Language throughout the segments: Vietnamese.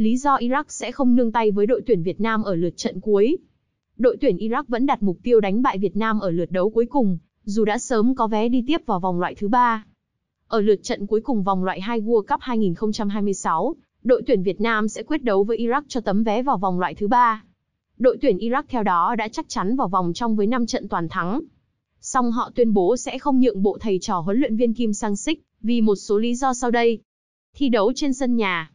lý do Iraq sẽ không nương tay với đội tuyển Việt Nam ở lượt trận cuối. Đội tuyển Iraq vẫn đặt mục tiêu đánh bại Việt Nam ở lượt đấu cuối cùng, dù đã sớm có vé đi tiếp vào vòng loại thứ ba. Ở lượt trận cuối cùng vòng loại 2 World Cup 2026, đội tuyển Việt Nam sẽ quyết đấu với Iraq cho tấm vé vào vòng loại thứ ba. Đội tuyển Iraq theo đó đã chắc chắn vào vòng trong với 5 trận toàn thắng. Song họ tuyên bố sẽ không nhượng bộ thầy trò huấn luyện viên Kim Sang Sik, vì một số lý do sau đây. Thi đấu trên sân nhà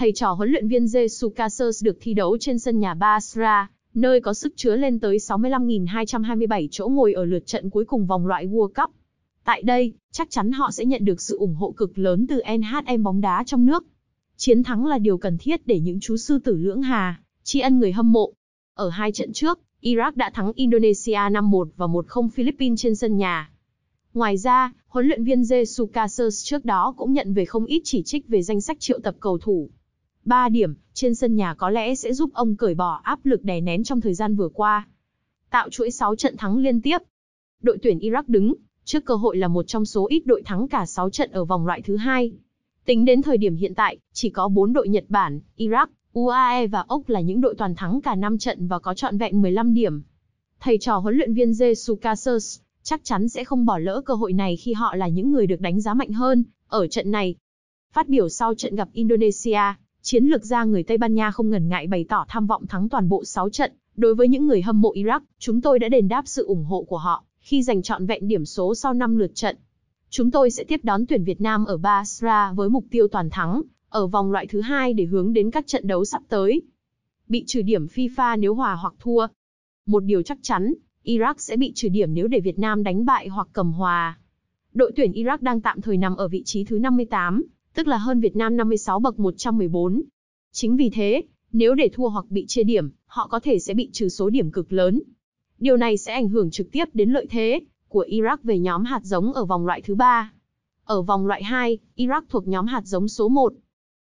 Thầy trò huấn luyện viên Jesus Casas được thi đấu trên sân nhà Basra, nơi có sức chứa lên tới 65.227 chỗ ngồi ở lượt trận cuối cùng vòng loại World Cup. Tại đây, chắc chắn họ sẽ nhận được sự ủng hộ cực lớn từ NHM bóng đá trong nước. Chiến thắng là điều cần thiết để những chú sư tử lưỡng hà, tri ân người hâm mộ. Ở hai trận trước, Iraq đã thắng Indonesia 5-1 và 1-0 Philippines trên sân nhà. Ngoài ra, huấn luyện viên Jesus Casas trước đó cũng nhận về không ít chỉ trích về danh sách triệu tập cầu thủ. 3 điểm, trên sân nhà có lẽ sẽ giúp ông cởi bỏ áp lực đè nén trong thời gian vừa qua. Tạo chuỗi 6 trận thắng liên tiếp. Đội tuyển Iraq đứng trước cơ hội là một trong số ít đội thắng cả 6 trận ở vòng loại thứ hai. Tính đến thời điểm hiện tại, chỉ có 4 đội Nhật Bản, Iraq, UAE và Úc là những đội toàn thắng cả 5 trận và có trọn vẹn 15 điểm. Thầy trò huấn luyện viên Jesus Casas chắc chắn sẽ không bỏ lỡ cơ hội này khi họ là những người được đánh giá mạnh hơn ở trận này. Phát biểu sau trận gặp Indonesia, chiến lược gia người Tây Ban Nha không ngần ngại bày tỏ tham vọng thắng toàn bộ 6 trận. Đối với những người hâm mộ Iraq, chúng tôi đã đền đáp sự ủng hộ của họ khi giành trọn vẹn điểm số sau 5 lượt trận. Chúng tôi sẽ tiếp đón tuyển Việt Nam ở Basra với mục tiêu toàn thắng, ở vòng loại thứ hai để hướng đến các trận đấu sắp tới. Bị trừ điểm FIFA nếu hòa hoặc thua. Một điều chắc chắn, Iraq sẽ bị trừ điểm nếu để Việt Nam đánh bại hoặc cầm hòa. Đội tuyển Iraq đang tạm thời nằm ở vị trí thứ 58, tức là hơn Việt Nam 56 bậc 114. Chính vì thế, nếu để thua hoặc bị chia điểm, họ có thể sẽ bị trừ số điểm cực lớn. Điều này sẽ ảnh hưởng trực tiếp đến lợi thế của Iraq về nhóm hạt giống ở vòng loại thứ ba. Ở vòng loại 2, Iraq thuộc nhóm hạt giống số 1,